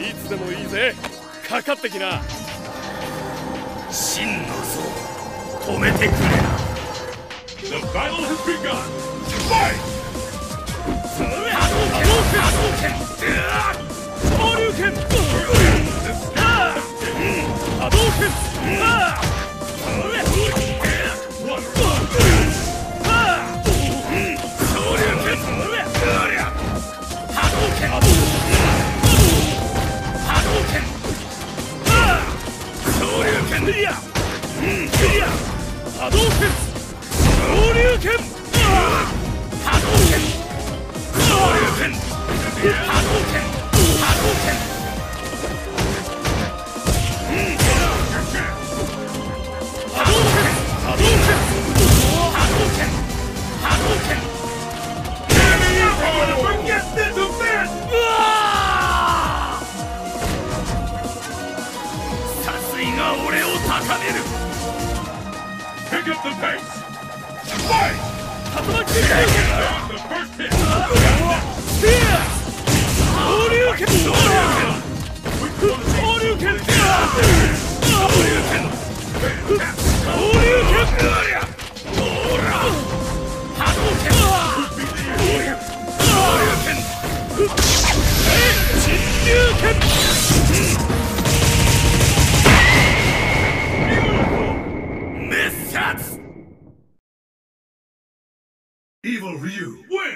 いつでもいいぜ。かかってきな。真の像止めてくれ The battle has begun! Fight! 昇竜拳。波動拳クリアうんクリア波動拳昇竜拳波動拳昇竜拳波動拳高める Pick up the pace! Fight! 竜巻拳 There's the first hit! スピア昇竜拳昇竜拳昇竜拳神竜拳滅 Evil Ryu. Wait!